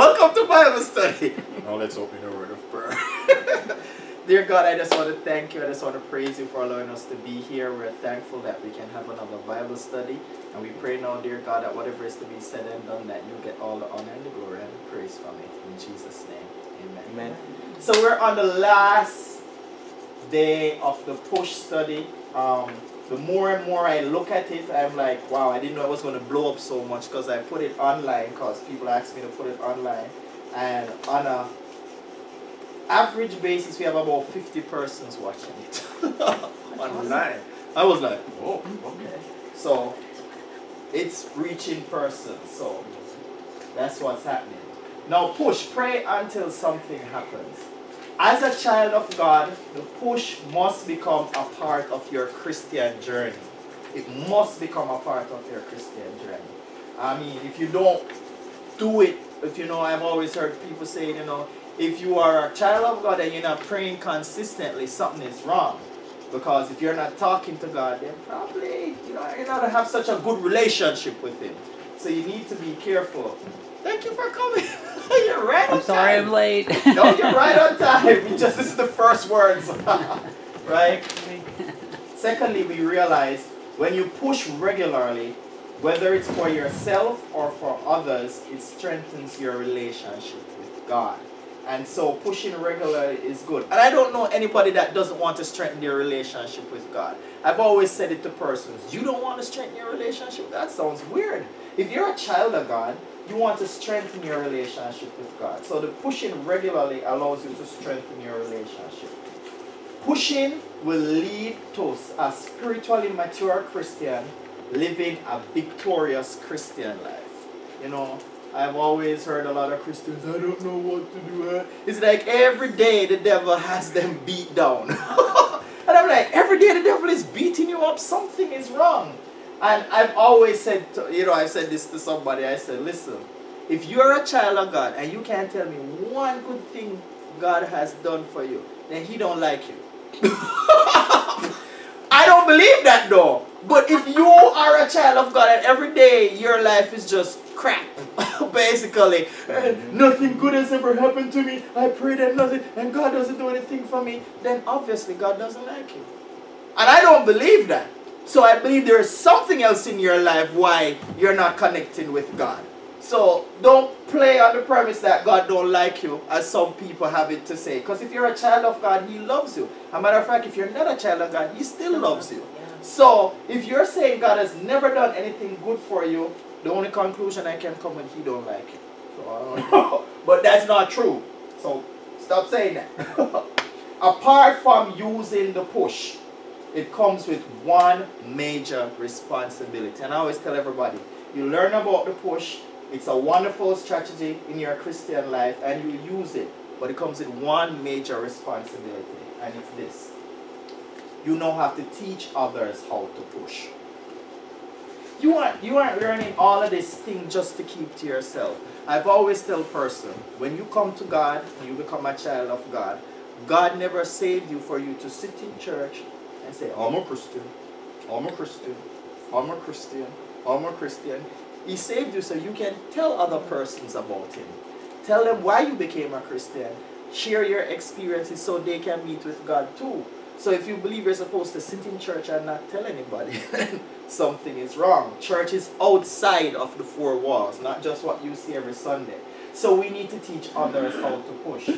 Welcome to Bible study. Now let's open a word of prayer. Dear God, I just want to thank you. I just want to praise you for allowing us to be here. We're thankful that we can have another Bible study. And we pray now, dear God, that whatever is to be said and done, that you get all the honor and the glory and the praise from it. In Jesus' name, amen. amen. So we're on the last day of the push study. Um, the more and more I look at it, I'm like, wow, I didn't know it was going to blow up so much because I put it online because people asked me to put it online. And on a average basis, we have about 50 persons watching it online. I was like, oh, okay. So it's reaching persons. So that's what's happening. Now push, pray until something happens. As a child of God, the push must become a part of your Christian journey. It must become a part of your Christian journey. I mean, if you don't do it, if you know, I've always heard people say, you know, if you are a child of God and you're not praying consistently, something is wrong. Because if you're not talking to God, then probably you know you're not have such a good relationship with Him. So you need to be careful. Thank you for coming. you're right I'm sorry time. I'm late. no, you're right on time. Just this is the first words. right? Secondly, we realize when you push regularly, whether it's for yourself or for others, it strengthens your relationship with God. And so pushing regularly is good. And I don't know anybody that doesn't want to strengthen their relationship with God. I've always said it to persons. You don't want to strengthen your relationship? That sounds weird. If you're a child of God, you want to strengthen your relationship with God. So the pushing regularly allows you to strengthen your relationship. Pushing will lead to a spiritually mature Christian living a victorious Christian life. You know, I've always heard a lot of Christians, I don't know what to do. It's like every day the devil has them beat down. and I'm like, every day the devil is beating you up, something is wrong. And I've always said, to, you know, I said this to somebody, I said, listen, if you're a child of God and you can't tell me one good thing God has done for you, then he don't like you. I don't believe that though. But if you are a child of God and every day your life is just crap, basically, and nothing good has ever happened to me, I pray that nothing, and God doesn't do anything for me, then obviously God doesn't like you. And I don't believe that. So I believe there is something else in your life why you're not connecting with God. So don't play on the premise that God don't like you, as some people have it to say. Because if you're a child of God, He loves you. A matter of fact, if you're not a child of God, He still loves you. So if you're saying God has never done anything good for you, the only conclusion I can come with, He don't like you. So I don't know. but that's not true. So stop saying that. Apart from using the push, it comes with one major responsibility. And I always tell everybody, you learn about the push, it's a wonderful strategy in your Christian life and you use it. But it comes with one major responsibility, and it's this. You now have to teach others how to push. You aren't, you aren't learning all of this thing just to keep to yourself. I've always tell person, when you come to God, you become a child of God, God never saved you for you to sit in church say, I'm a Christian, I'm a Christian, I'm a Christian, I'm a Christian. He saved you so you can tell other persons about Him. Tell them why you became a Christian. Share your experiences so they can meet with God too. So if you believe you're supposed to sit in church and not tell anybody, something is wrong. Church is outside of the four walls, not just what you see every Sunday. So we need to teach others how to push.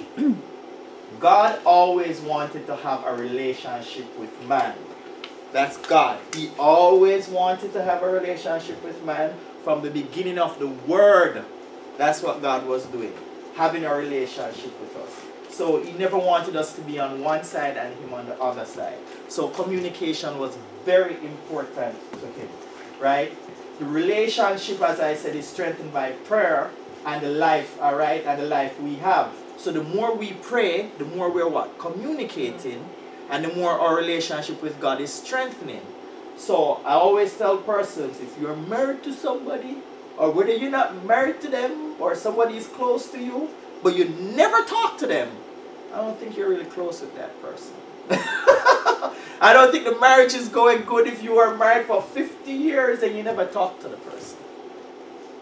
God always wanted to have a relationship with man. That's God. He always wanted to have a relationship with man from the beginning of the word. That's what God was doing, having a relationship with us. So he never wanted us to be on one side and him on the other side. So communication was very important to him, right? The relationship, as I said, is strengthened by prayer and the life, all right, and the life we have. So the more we pray, the more we're what? Communicating, and the more our relationship with God is strengthening. So I always tell persons, if you're married to somebody, or whether you're not married to them, or somebody is close to you, but you never talk to them, I don't think you're really close with that person. I don't think the marriage is going good if you are married for 50 years and you never talk to the person.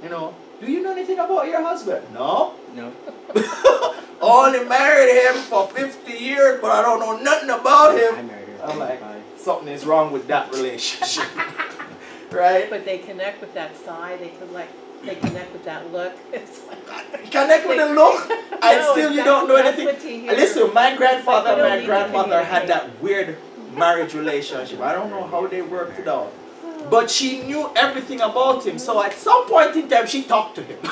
You know, Do you know anything about your husband? No. No. Only married him for 50 years, but I don't know nothing about him. I him. married her. I'm like, Bye. something is wrong with that relationship. right? But they connect with that sigh, they could like, they connect with that look. It's like, Connect with the look, and No, still you don't know anything. what you hear. Listen, my grandfather and my grandmother had that weird marriage relationship. I don't know how they worked it out. But she knew everything about him. So at some point in time, she talked to him.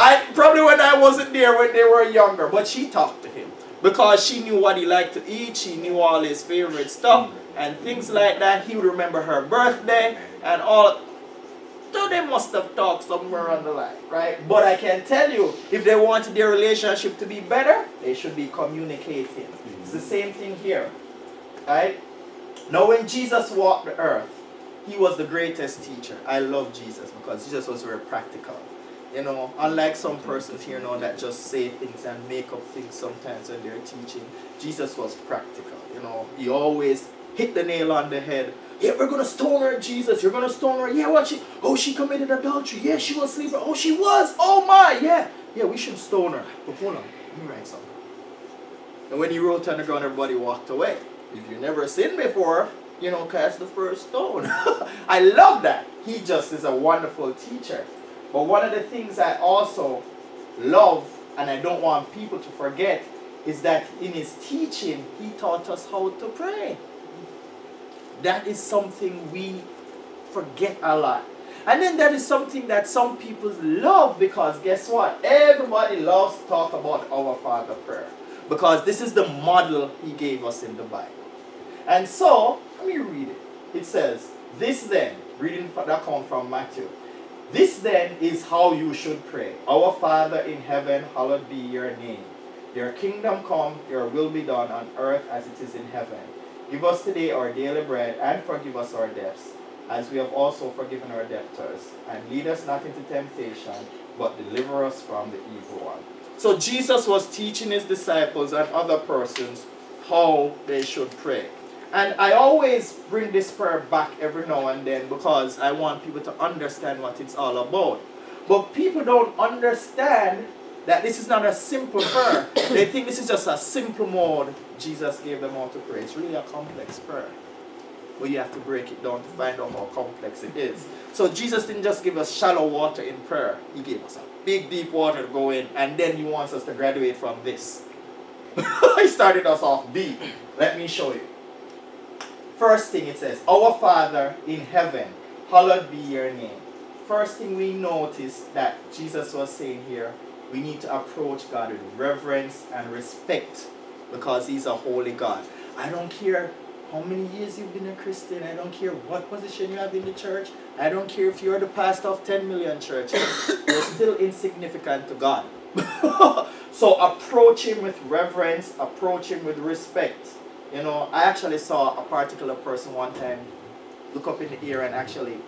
I probably when I wasn't there when they were younger, but she talked to him because she knew what he liked to eat. She knew all his favorite stuff and things like that. He would remember her birthday and all. So they must have talked somewhere on the line, right? But I can tell you, if they wanted their relationship to be better, they should be communicating. It's the same thing here, right? Now, when Jesus walked the earth, he was the greatest teacher. I love Jesus because Jesus was very practical. You know, unlike some persons here now that just say things and make up things sometimes when they're teaching, Jesus was practical. You know, he always hit the nail on the head. Yeah, we're gonna stone her, Jesus. You're gonna stone her. Yeah, what she? Oh, she committed adultery. Yeah, she was sleeping. Oh, she was. Oh my, yeah, yeah. We should stone her. But hold on, let me write something. And when he wrote on the ground, everybody walked away. If you never sinned before, you know, cast the first stone. I love that. He just is a wonderful teacher. But one of the things I also love, and I don't want people to forget, is that in his teaching, he taught us how to pray. That is something we forget a lot. And then that is something that some people love because guess what? Everybody loves to talk about our Father prayer. Because this is the model he gave us in the Bible. And so, let me read it. It says, This then, reading that come from Matthew. This then is how you should pray. Our Father in heaven, hallowed be your name. Your kingdom come, your will be done on earth as it is in heaven. Give us today our daily bread and forgive us our debts, as we have also forgiven our debtors. And lead us not into temptation, but deliver us from the evil one. So Jesus was teaching his disciples and other persons how they should pray. And I always bring this prayer back every now and then because I want people to understand what it's all about. But people don't understand that this is not a simple prayer. They think this is just a simple mode Jesus gave them all to pray. It's really a complex prayer. But you have to break it down to find out how complex it is. So Jesus didn't just give us shallow water in prayer. He gave us a big deep water to go in and then he wants us to graduate from this. he started us off deep. Let me show you. First thing it says, Our Father in heaven, hallowed be your name. First thing we notice that Jesus was saying here, we need to approach God with reverence and respect because He's a holy God. I don't care how many years you've been a Christian, I don't care what position you have in the church, I don't care if you're the pastor of 10 million churches, you're still insignificant to God. so approach Him with reverence, approach Him with respect. You know, I actually saw a particular person one time look up in the air and actually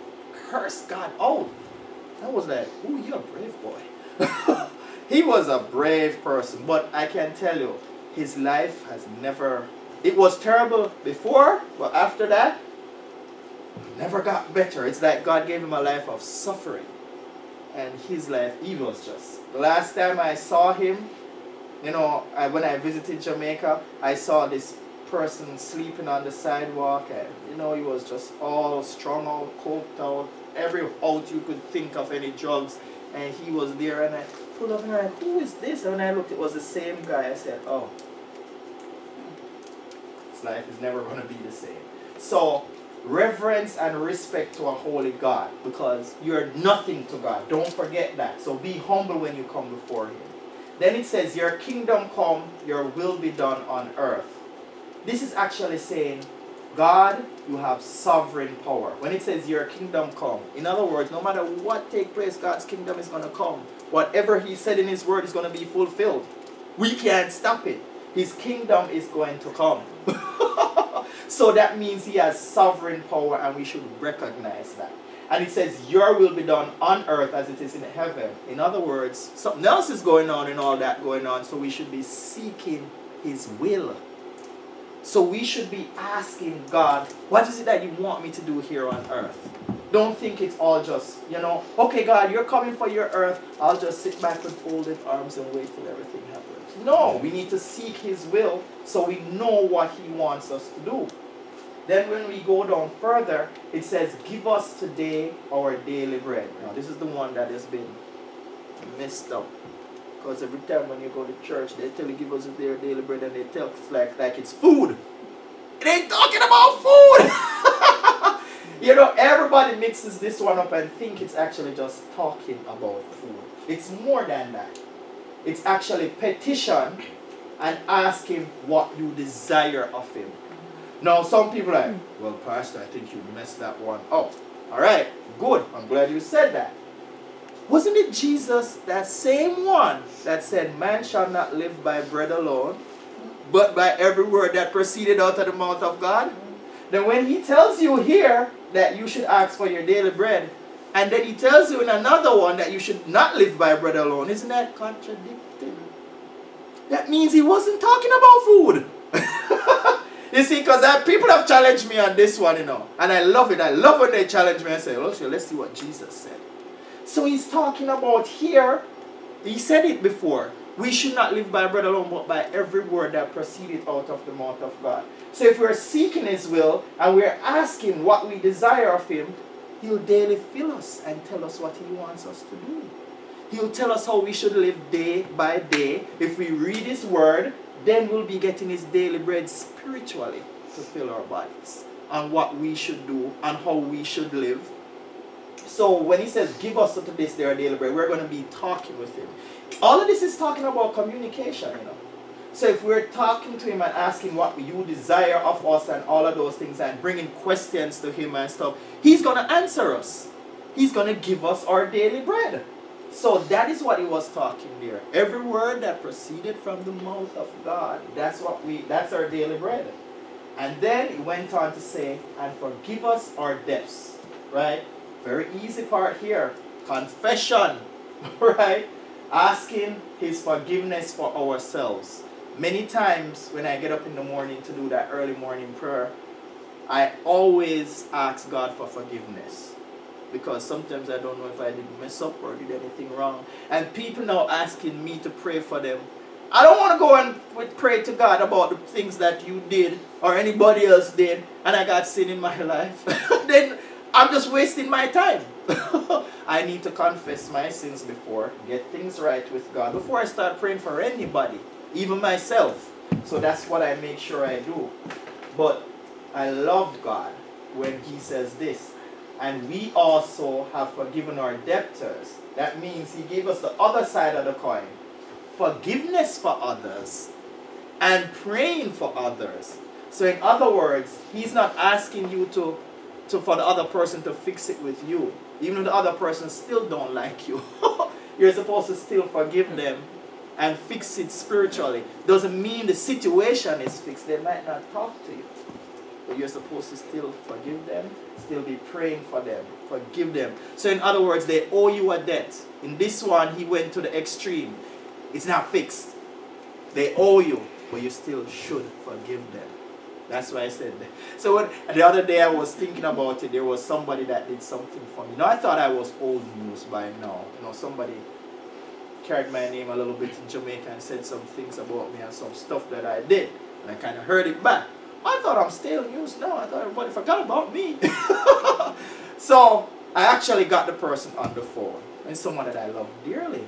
curse God oh, out. I was like, ooh, you're a brave boy. he was a brave person, but I can tell you, his life has never, it was terrible before, but after that, never got better. It's like God gave him a life of suffering. And his life, he was just. The last time I saw him, you know, I, when I visited Jamaica, I saw this person sleeping on the sidewalk and you know he was just all strung out coked out every out you could think of any drugs and he was there and i pulled up and i who is this? And when i looked it was the same guy. I said oh his life is never going to be the same. So reverence and respect to a holy god because you're nothing to god. Don't forget that. So be humble when you come before him. Then it says your kingdom come your will be done on earth this is actually saying, God, you have sovereign power. When it says your kingdom come, in other words, no matter what take place, God's kingdom is going to come. Whatever He said in His word is going to be fulfilled. We can't stop it. His kingdom is going to come. so that means He has sovereign power, and we should recognize that. And it says, Your will be done on earth as it is in heaven. In other words, something else is going on and all that going on, so we should be seeking His will. So we should be asking God, what is it that you want me to do here on earth? Don't think it's all just, you know, okay, God, you're coming for your earth. I'll just sit back with folded arms and wait till everything happens. No, we need to seek His will so we know what He wants us to do. Then when we go down further, it says, Give us today our daily bread. Now, this is the one that has been messed up. Because every time when you go to church, they tell you give us their daily bread and they tell like, like it's food. It ain't talking about food. you know, everybody mixes this one up and think it's actually just talking about food. It's more than that. It's actually petition and ask him what you desire of him. Now, some people are like, well, Pastor, I think you messed that one up. All right, good. I'm glad you said that. Wasn't it Jesus, that same one, that said, Man shall not live by bread alone, but by every word that proceeded out of the mouth of God? Then when he tells you here that you should ask for your daily bread, and then he tells you in another one that you should not live by bread alone, isn't that contradicting? That means he wasn't talking about food. You see, because people have challenged me on this one, you know. And I love it. I love when they challenge me and say, okay, let's see what Jesus said. So he's talking about here, he said it before. We should not live by bread alone, but by every word that proceeded out of the mouth of God. So if we're seeking his will and we're asking what we desire of him, he'll daily fill us and tell us what he wants us to do. He'll tell us how we should live day by day. If we read his word, then we'll be getting his daily bread spiritually to fill our bodies and what we should do and how we should live. So when he says, give us to this day our daily bread, we're going to be talking with him. All of this is talking about communication, you know. So if we're talking to him and asking what you desire of us and all of those things and bringing questions to him and stuff, he's going to answer us. He's going to give us our daily bread. So that is what he was talking there. Every word that proceeded from the mouth of God, that's what we that's our daily bread. And then he went on to say, and forgive us our debts. Right? Very easy part here. Confession. Right? Asking his forgiveness for ourselves. Many times when I get up in the morning to do that early morning prayer, I always ask God for forgiveness because sometimes I don't know if I did mess up or did anything wrong. And people now asking me to pray for them. I don't want to go and pray to God about the things that you did or anybody else did and I got sin in my life. then I'm just wasting my time. I need to confess my sins before, get things right with God before I start praying for anybody, even myself. So that's what I make sure I do. But I love God when He says this and we also have forgiven our debtors. That means he gave us the other side of the coin. Forgiveness for others and praying for others. So in other words, he's not asking you to, to for the other person to fix it with you. Even if the other person still don't like you. You're supposed to still forgive them and fix it spiritually. Doesn't mean the situation is fixed. They might not talk to you. But you're supposed to still forgive them, still be praying for them, forgive them. So, in other words, they owe you a debt. In this one, he went to the extreme. It's not fixed. They owe you, but you still should forgive them. That's why I said that. So when, the other day I was thinking about it, there was somebody that did something for me. Now I thought I was old news by now. You know, somebody carried my name a little bit in Jamaica and said some things about me and some stuff that I did. And I kind of heard it back. I thought I'm still news now. I thought everybody forgot about me. so I actually got the person on the phone. And someone that I love dearly.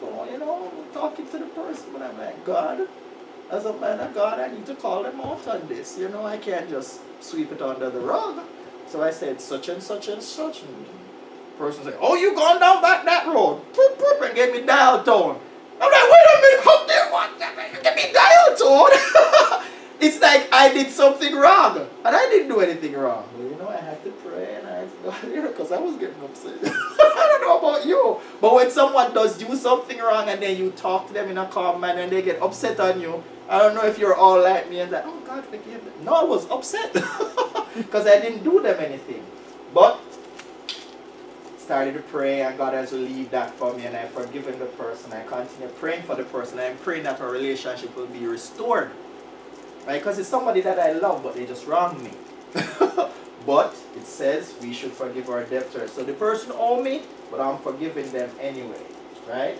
So, you know, talking to the person, but I'm like, God, as a man of God, I need to call them out on this. You know, I can't just sweep it under the rug. So I said, such and such and such. And the person said, oh, you gone down back that road. Poop, poop, and gave me dial tone. I'm like, wait a minute, how dare what? Give me dial tone. It's like I did something wrong. And I didn't do anything wrong. you know, I had to pray because I was getting upset. I don't know about you. But when someone does do something wrong and then you talk to them in a calm manner and they get upset on you, I don't know if you're all like me and like, oh God, forgive them. No, I was upset. Because I didn't do them anything. But started to pray and God has relieved that for me and I've forgiven the person. I continue praying for the person. I'm praying that our relationship will be restored. Right? Because it's somebody that I love, but they just wronged me. But it says we should forgive our debtors. So the person owe me, but I'm forgiving them anyway, right?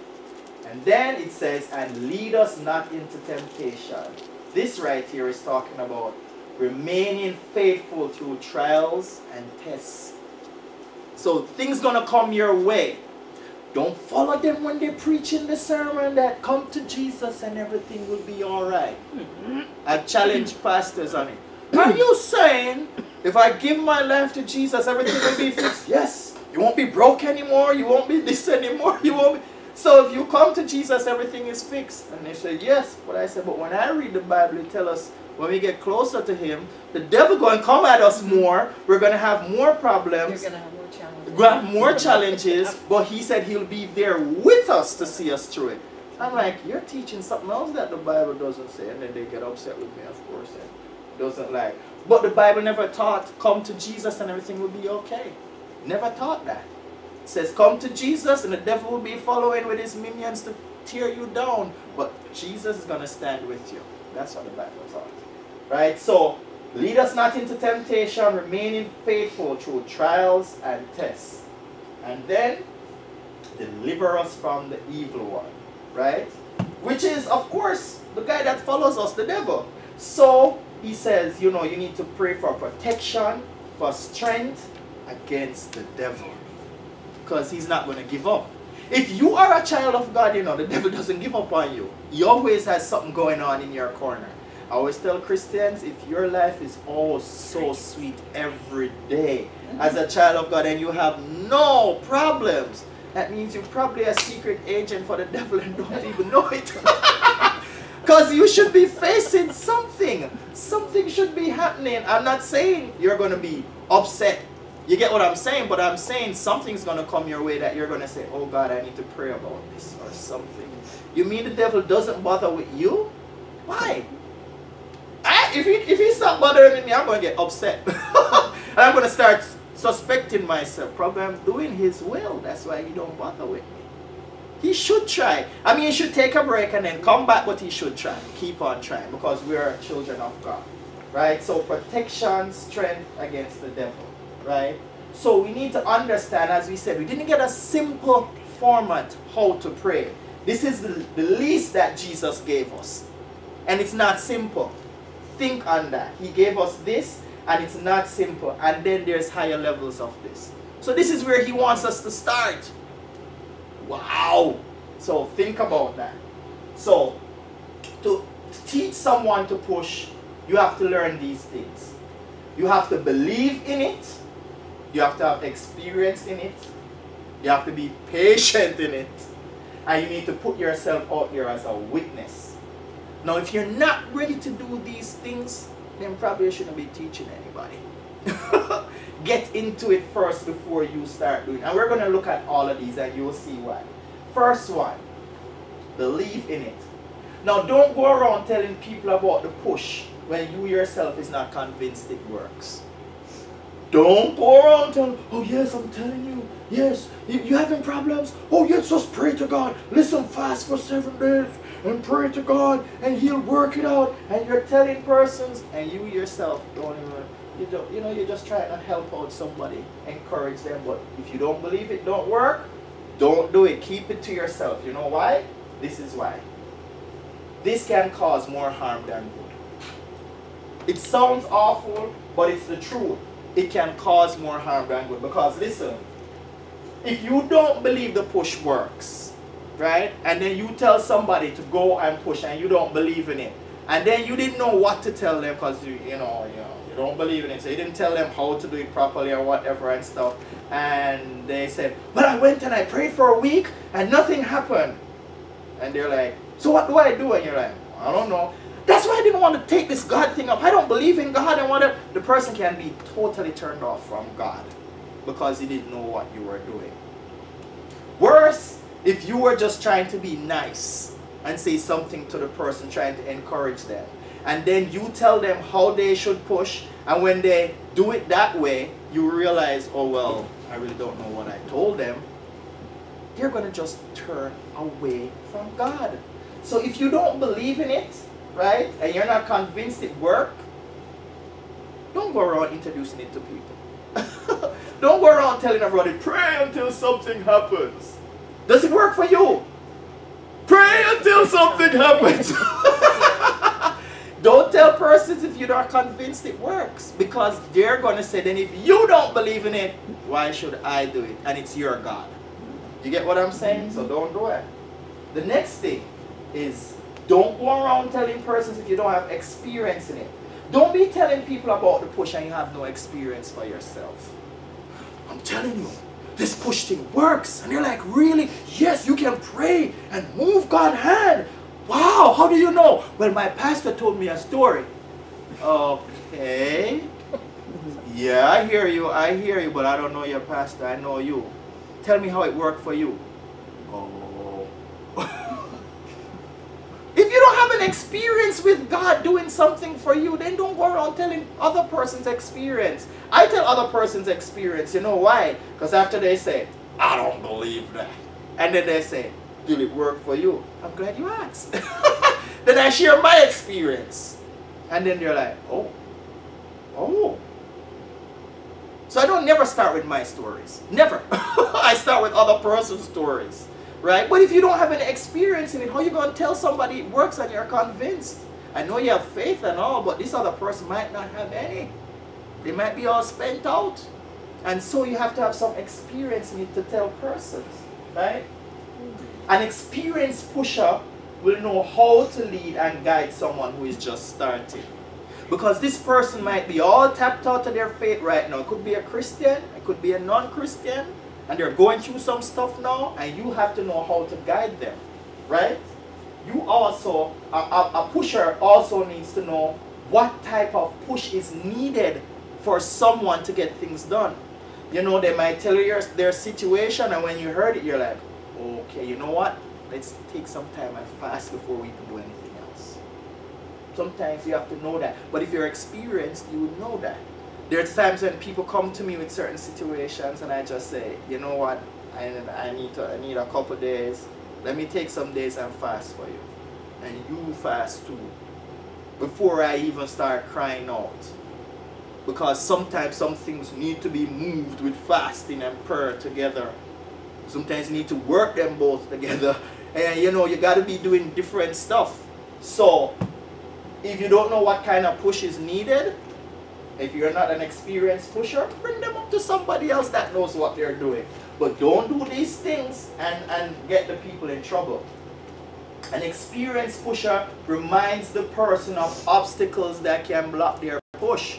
And then it says, and lead us not into temptation. This right here is talking about remaining faithful through trials and tests. So things gonna come your way. Don't follow them when they're preaching the sermon that come to Jesus and everything will be alright. Mm-hmm. I challenge pastors on it. Are you saying if I give my life to Jesus, everything will be fixed? Yes. You won't be broke anymore. You won't be this anymore. You won't be. So if you come to Jesus, everything is fixed. And they say, yes. But I said, but when I read the Bible, it tells us when we get closer to Him, the devil going to come at us more. We're going to have more problems. You're problems. gonna have more challenges. We're going to have more challenges. But He said He'll be there with us to see us through it. I'm like, you're teaching something else that the Bible doesn't say. And then they get upset with me, of course. And doesn't like. But the Bible never taught, come to Jesus and everything will be okay. Never taught that. It says, come to Jesus and the devil will be following with his minions to tear you down. But Jesus is going to stand with you. That's what the Bible taught. Right? So, lead us not into temptation, remaining faithful through trials and tests. And then, deliver us from the evil one. Right? Which is, of course, the guy that follows us, the devil. So, he says, you know, you need to pray for protection, for strength against the devil. Because he's not going to give up. If you are a child of God, you know, the devil doesn't give up on you. He always has something going on in your corner. I always tell Christians, if your life is all so sweet every day as a child of God and you have no problems, that means you're probably a secret agent for the devil and don't even know it. Because you should be facing something. Something should be happening. I'm not saying you're going to be upset. You get what I'm saying? But I'm saying something's going to come your way that you're going to say, oh God, I need to pray about this or something. You mean the devil doesn't bother with you? Why? I, if, he, if he stop bothering me, I'm going to get upset. and I'm going to start suspecting myself. Probably I'm doing his will. That's why he don't bother with me. He should try. I mean, he should take a break and then come back, but he should try. Keep on trying because we are children of God. Right? So, protection, strength against the devil. Right? So, we need to understand, as we said, we didn't get a simple format how to pray. This is the, least that Jesus gave us. And it's not simple. Think on that. He gave us this, and it's not simple. And then there's higher levels of this. So, this is where he wants us to start. Wow. So think about that. So to teach someone to push, you have to learn these things. You have to believe in it. You have to have experience in it. You have to be patient in it. And you need to put yourself out there as a witness. Now, if you're not ready to do these things, then probably you shouldn't be teaching anybody. Get into it first before you start doing. And we're going to look at all of these and you'll see why. First one, believe in it. Now don't go around telling people about the push when you yourself is not convinced it works. Don't go around telling, oh yes, I'm telling you, yes, you, you having problems? Oh yes, just pray to God. Listen, fast for seven days and pray to God and He'll work it out. And you're telling persons and you yourself don't even you don't you know you're just trying to help out somebody, encourage them, but if you don't believe it don't work, don't do it. Keep it to yourself. You know why? This is why. This can cause more harm than good. It sounds awful, but it's the truth. It can cause more harm than good. Because listen, if you don't believe the push works, right? And then you tell somebody to go and push and you don't believe in it. And then you didn't know what to tell them because you, you know, you know, you don't believe in it. So you didn't tell them how to do it properly or whatever and stuff. And they said, Well, I went and I prayed for a week and nothing happened. And they're like, So what do I do? And you're like, I don't know. That's why I didn't want to take this God thing up. I don't believe in God and whatever. The person can be totally turned off from God because he didn't know what you were doing. Worse, if you were just trying to be nice and say something to the person, trying to encourage them, and then you tell them how they should push, and when they do it that way, you realize, oh well, I really don't know what I told them. They're going to just turn away from God. So if you don't believe in it, right, and you're not convinced it worked, don't go around introducing it to people. Don't go around telling everybody, pray until something happens. Does it work for you? Pray until something happens. don't tell persons if you're not convinced it works. Because they're going to say, then if you don't believe in it, why should I do it? And it's your God. You get what I'm saying? So don't do it. The next thing is don't go around telling persons if you don't have experience in it. Don't be telling people about the push and you have no experience for yourself. I'm telling you, this push thing works. And they're like, really? Yes, you can pray and move God's hand. Wow, how do you know? Well, my pastor told me a story. Okay. Yeah, I hear you, I hear you, but I don't know your pastor, I know you. Tell me how it worked for you. Oh. if you don't have an experience with God doing something for you, then don't go around telling other person's experience. I tell other person's experience, you know why? Because after they say, I don't believe that. And then they say, did it work for you? I'm glad you asked. then I share my experience. And then they're like, oh, oh. So I don't never start with my stories. Never. I start with other person's stories. Right? But if you don't have any experience in it, how you going to tell somebody it works and you're convinced? I know you have faith and all, but this other person might not have any. They might be all spent out. And so you have to have some experience in it to tell persons. Right? An experienced pusher will know how to lead and guide someone who is just starting. Because this person might be all tapped out of their faith right now. It could be a Christian, it could be a non-Christian, and they're going through some stuff now, and you have to know how to guide them, right? You also, a, a, a pusher also needs to know what type of push is needed for someone to get things done. You know, they might tell you your, their situation, and when you heard it, you're like, okay, you know what? Let's take some time and fast before we can do anything else. Sometimes you have to know that. But if you're experienced, you would know that. There's times when people come to me with certain situations and I just say, you know what, I, I need to I need a couple days. Let me take some days and fast for you. And you fast too. Before I even start crying out. Because sometimes some things need to be moved with fasting and prayer together. Sometimes you need to work them both together. And you know, you got to be doing different stuff. So, if you don't know what kind of push is needed, if you're not an experienced pusher, bring them up to somebody else that knows what they're doing. But don't do these things and, and get the people in trouble. An experienced pusher reminds the person of obstacles that can block their push.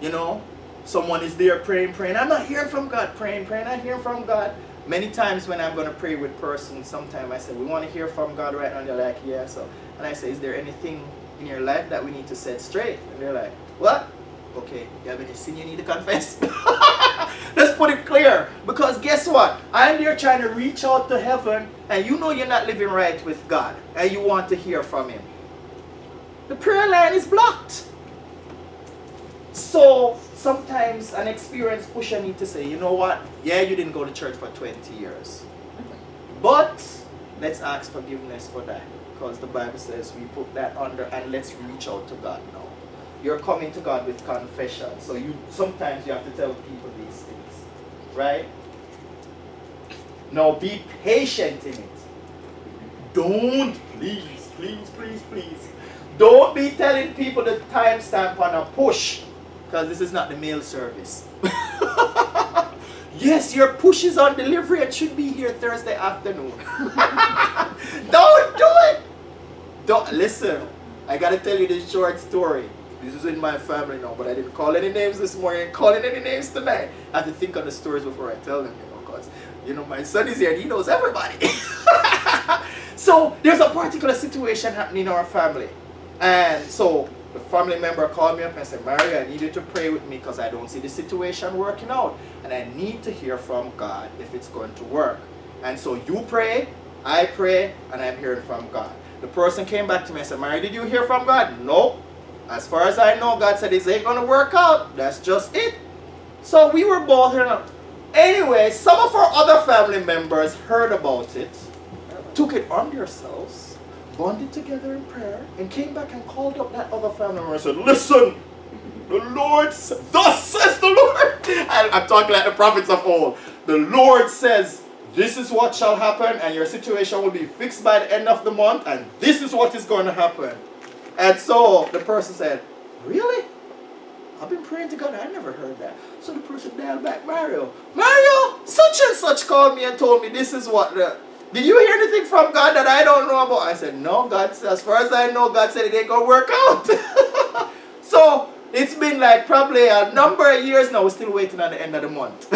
You know, someone is there praying, praying. I'm not hearing from God, praying, praying. I'm hearing from God. Many times when I'm going to pray with persons, sometimes I say, we want to hear from God right now. They're like, yeah. So, and I say, is there anything in your life that we need to set straight? And they're like, what? Okay, you have any sin you need to confess? Let's put it clear. Because guess what? I'm there trying to reach out to heaven and you know you're not living right with God and you want to hear from Him. The prayer line is blocked. So sometimes an experienced pusher need to say, you know what? Yeah, you didn't go to church for 20 years. But let's ask forgiveness for that. Because the Bible says we put that under and let's reach out to God now. You're coming to God with confession. So you sometimes you have to tell people these things. Right? Now be patient in it. Don't, please, please, please, please. Don't be telling people the timestamp on a push. Because this is not the mail service. yes, your push is on delivery and should be here Thursday afternoon. Don't do it. Don't listen. I gotta tell you this short story. This is in my family now, but I didn't call any names this morning. Calling any names tonight. I have to think on the stories before I tell them, you know, because you know my son is here and he knows everybody. so there's a particular situation happening in our family, and so the family member called me up and said, Mary, I need you to pray with me because I don't see the situation working out. And I need to hear from God if it's going to work. And so you pray, I pray, and I'm hearing from God. The person came back to me and said, Mary, did you hear from God? No. As far as I know, God said this ain't going to work out. That's just it. So we were both here. Anyway, some of our other family members heard about it, took it on themselves, bonded together in prayer, and came back and called up that other family member and said, Listen, the Lord, thus says the Lord. And I'm talking like the prophets of old. The Lord says, this is what shall happen, and your situation will be fixed by the end of the month, and this is what is going to happen. And so the person said, Really? I've been praying to God, I never heard that. So the person dialed back, Mario, Mario, such and such called me and told me this is what the. Did you hear anything from God that I don't know about? I said, No, God as far as I know, God said it ain't gonna work out. so it's been like probably a number of years now, we're still waiting on the end of the month.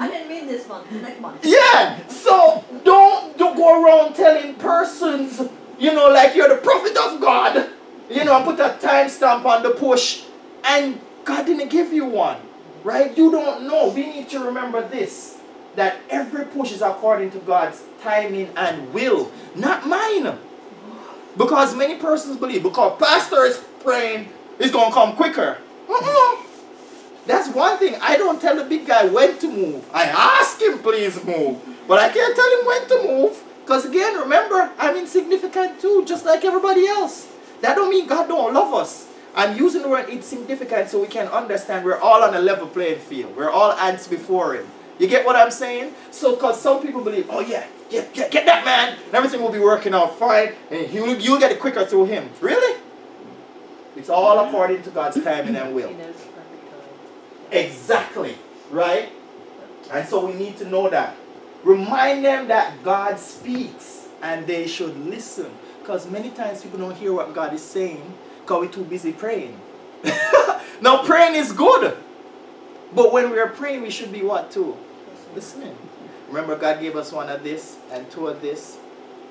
I didn't mean this month, the next month. Yeah. So don't don't go around telling persons, you know, like you're the prophet of God, you know, and put a timestamp on the push, and God didn't give you one, right? You don't know. We need to remember this: that every push is according to God's timing and will, not mine. Because many persons believe because pastor is praying, it's gonna come quicker. Mm-mm. That's one thing. I don't tell the big guy when to move. I ask him, please move. But I can't tell him when to move. Because again, remember, I'm insignificant too, just like everybody else. That don't mean God don't love us. I'm using the word insignificant so we can understand we're all on a level playing field. We're all ants before him. You get what I'm saying? So, because some people believe, oh yeah, yeah, yeah, get that man, and everything will be working out fine, and you'll, you'll get it quicker through him. Really? It's all according to God's timing and will. He knows perfect time. Exactly, right? And so we need to know that. Remind them that God speaks and they should listen. Because many times people don't hear what God is saying because we're too busy praying. now, praying is good. But when we are praying, we should be what too? Listening. Remember, God gave us one of this and two of this.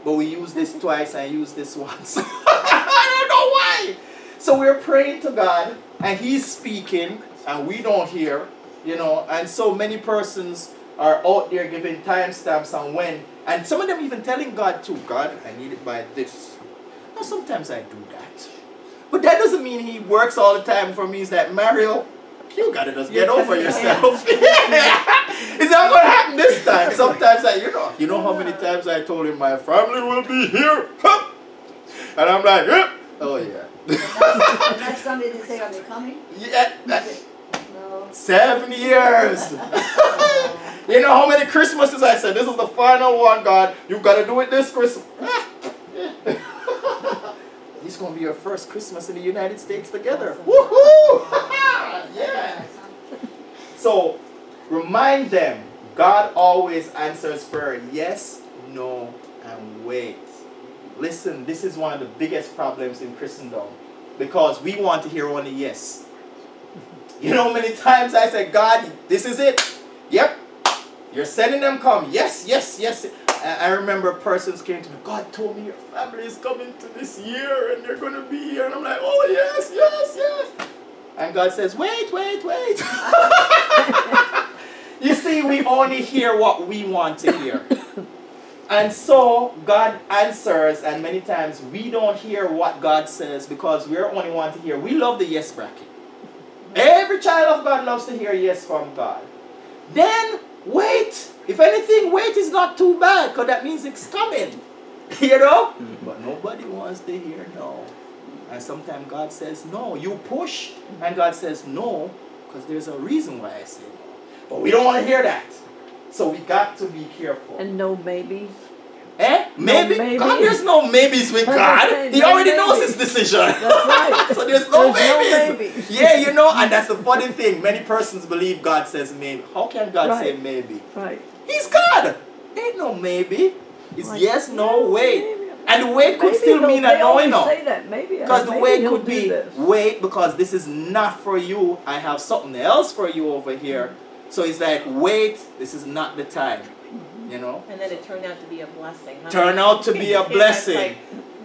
But we use this twice and use this once. I don't know why. So we're praying to God and He's speaking and we don't hear, you know, and so many persons are out there giving timestamps on when, and some of them even telling God too, God, I need it by this. Now sometimes I do that. But that doesn't mean He works all the time for me. Is that Mario? You gotta just get over yourself. it's not gonna happen this time. Sometimes I, you know, you know how many times I told him my family will be here, Huh. and I'm like, yeah. oh yeah. And that's Sunday they say, are they coming? yeah, that- No. seven years. you know how many Christmases I said, this is the final one, God. You gotta do it this Christmas. this is gonna be your first Christmas in the United States together. Woohoo! yeah. So remind them God always answers prayer yes, no, and wait. Listen, this is one of the biggest problems in Christendom because we want to hear only yes. You know how many times I said, God, this is it. Yep. You're sending them come. Yes, yes, yes. I remember persons came to me, God told me your family is coming to this year and they're going to be here. And I'm like, oh, yes, yes, yes. And God says, wait, wait, wait. you see, we only hear what we want to hear. And so God answers, and many times we don't hear what God says because we're only want to hear. We love the yes bracket. Every child of God loves to hear yes from God. Then wait. If anything, wait is not too bad because that means it's coming. you know? But nobody wants to hear no. And sometimes God says no. You push, and God says no because there's a reason why I say no. But we don't want to hear that. So we got to be careful. And no maybes. Eh? Maybe? maybe. God, there's no maybes with God. okay, He no already knows his decision. That's right. so there's no There's no maybes. maybes. Yeah, you know, and that's the funny thing. Many persons believe God says maybe. How can God say Right. maybe? Right. He's God. Ain't no maybe. It's Like, yes, no, yeah, wait. maybe. And the wait could Maybe still mean a no, always no. say that. Maybe, Because the maybe wait could be this. wait because this is not for you. I have something else for you over here. So it's like wait, this is not the time. Mm-hmm. You know? And then it turned out to be a blessing, huh? Turn out to be a blessing. like,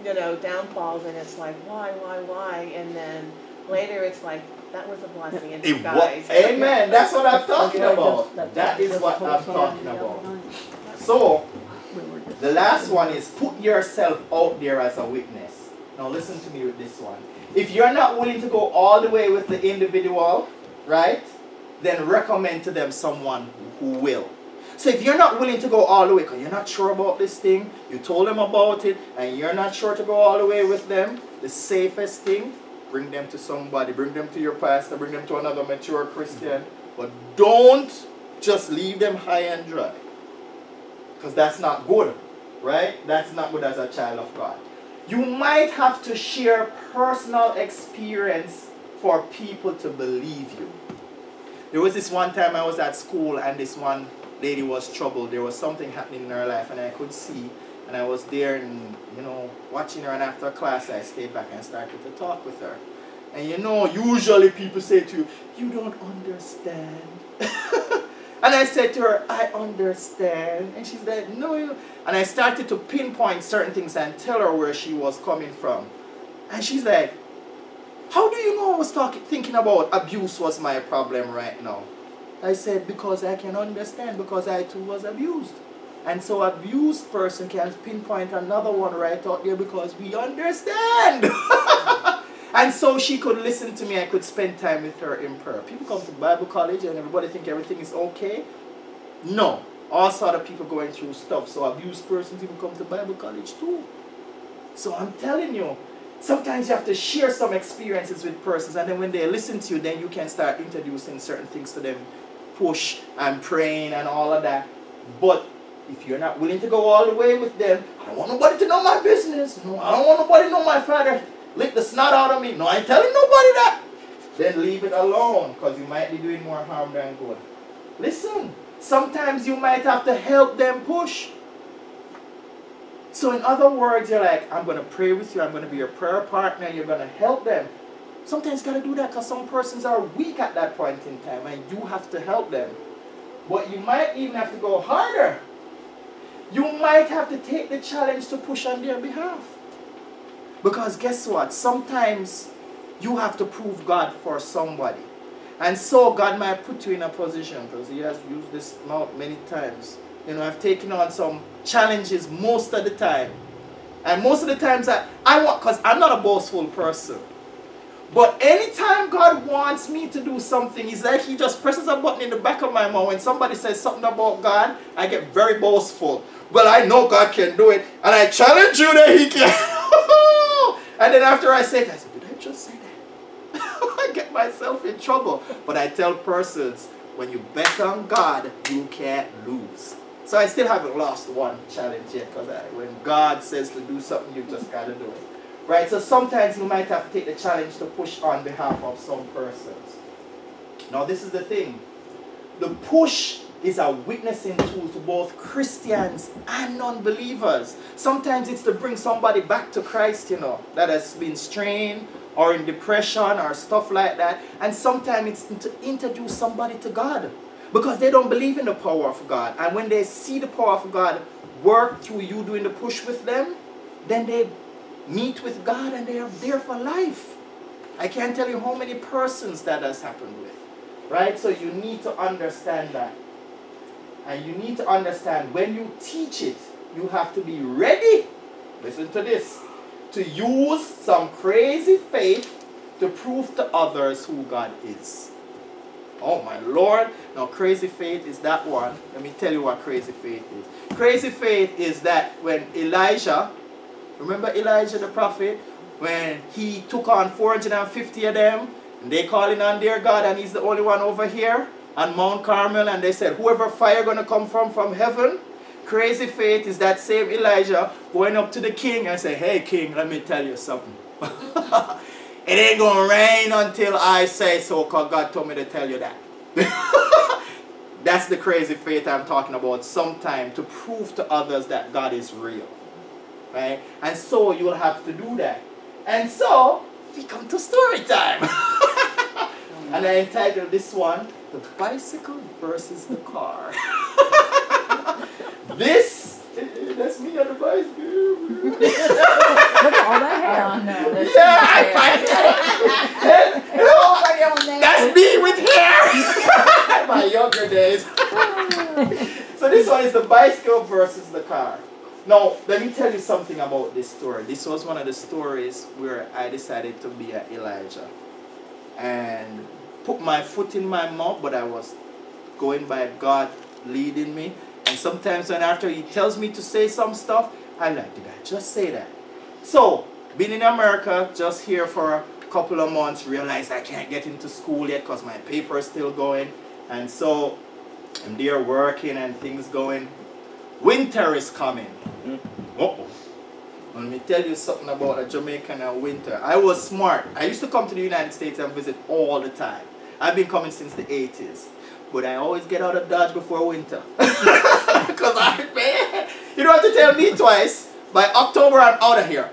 you know, downfalls and it's like, why, why, why? And then later it's like, that was a blessing in It wa- disguise. Amen. That's what I'm talking about. that's- That is that's what what I'm talking about. So, We were just- the last one is put yourself out there as a witness. Now, listen to me with this one. If you're not willing to go all the way with the individual, right, then recommend to them someone who will. So if you're not willing to go all the way, because you're not sure about this thing, you told them about it, and you're not sure to go all the way with them, the safest thing, bring them to somebody, bring them to your pastor, bring them to another mature Christian. But don't just leave them high and dry. Because that's not good, right? That's not good as a child of God. You might have to share personal experience for people to believe you. There was this one time I was at school and this one lady was troubled. There was something happening in her life and I could see. And I was there and, you know, watching her. And after class, I stayed back and started to talk with her. And you know, usually people say to you, you don't understand. and I said to her, I understand. And she's like, no. You. And I started to pinpoint certain things and tell her where she was coming from. And she's like, how do you know I was talking, thinking about abuse was my problem right now? I said, because I can understand, because I too was abused. And so abused person can pinpoint another one right out there because we understand. and so she could listen to me. I could spend time with her in prayer. People come to Bible college and everybody think everything is okay. No. All sort of people going through stuff. So abused persons even come to Bible college too. So I'm telling you, sometimes you have to share some experiences with persons and then when they listen to you, then you can start introducing certain things to them. Push and praying and all of that. But if you're not willing to go all the way with them, I don't want nobody to know my business. No, I don't want nobody to know my father lick the snot out of me. No, I ain't telling nobody that. Then leave it alone because you might be doing more harm than good. Listen, sometimes you might have to help them push. So in other words, you're like, I'm going to pray with you. I'm going to be your prayer partner. You're going to help them. Sometimes got to do that because some persons are weak at that point in time and you have to help them. But you might even have to go harder. You might have to take the challenge to push on their behalf. Because guess what? Sometimes you have to prove God for somebody. And so God might put you in a position because He has used this mouth many times. You know, I've taken on some challenges most of the time. And most of the times I, I want, because I'm not a boastful person. But anytime God wants me to do something, it's like He just presses a button in the back of my mouth. When somebody says something about God, I get very boastful. Well, I know God can do it, and I challenge you that He can. and then after I say it, I say, Did I just say that? I get myself in trouble. But I tell persons, when you bet on God, you can't lose. So I still haven't lost one challenge yet, because when God says to do something, you just got to do it. Right? So sometimes you might have to take the challenge to push on behalf of some persons. Now, this is the thing the push is a witnessing tool to both Christians and non believers. Sometimes it's to bring somebody back to Christ, you know, that has been strained or in depression or stuff like that. And sometimes it's to introduce somebody to God because they don't believe in the power of God. And when they see the power of God work through you doing the push with them, then they meet with God and they are there for life. I can't tell you how many persons that has happened with. Right? So you need to understand that. And you need to understand when you teach it, you have to be ready. Listen to this. To use some crazy faith to prove to others who God is. Oh my Lord. Now, crazy faith is that one. Let me tell you what crazy faith is. Crazy faith is that when Elijah, remember Elijah the prophet, when he took on 450 of them, and they calling on their God, and he's the only one over here on Mount Carmel, and they said, whoever fire gonna come from from heaven, crazy faith is that same Elijah going up to the king and say, hey king, let me tell you something. it ain't gonna rain until I say so, because God told me to tell you that. That's the crazy faith I'm talking about sometime to prove to others that God is real. Right? And so you'll have to do that. And so we come to story time. and I entitled this one The Bicycle versus the Car. this that's me on the bicycle. Look at all that hair. Oh, no, that's Yeah, I find Nobody on. That's me with hair. My younger days. so this one is the bicycle versus the car. Now, let me tell you something about this story. This was one of the stories where I decided to be an Elijah and put my foot in my mouth, but I was going by God leading me. And sometimes when after he tells me to say some stuff, I'm like, did I just say that? So, being in America, just here for a couple of months, realized I can't get into school yet because my paper is still going. And so I'm there working and things going. Winter is coming. Hmm? Uh-oh. Let me tell you something about a Jamaican and winter. I was smart. I used to come to the United States and visit all the time. I've been coming since the 80s. But I always get out of Dodge before winter. Because I, man, you don't have to tell me twice. By October, I'm out of here.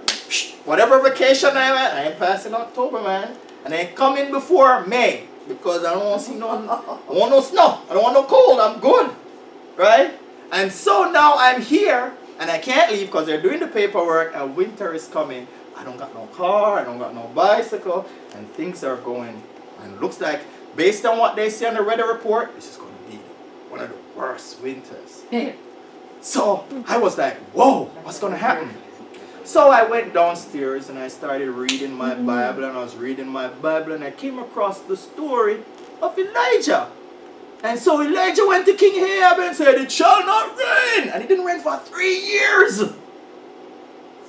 Whatever vacation I'm at, I ain't passing October, man. And I ain't coming before May. Because I don't want to see no, I want no snow. I don't want no cold. I'm good. Right? And so now I'm here and I can't leave because they're doing the paperwork and winter is coming. I don't got no car, I don't got no bicycle, and things are going. And it looks like, based on what they say on the weather report, this is going to be one of the worst winters. So I was like, whoa, what's going to happen? So I went downstairs and I started reading my mm-hmm. Bible and I was reading my Bible and I came across the story of Elijah. And so Elijah went to King Ahab and said, It shall not rain. And it didn't rain for three years.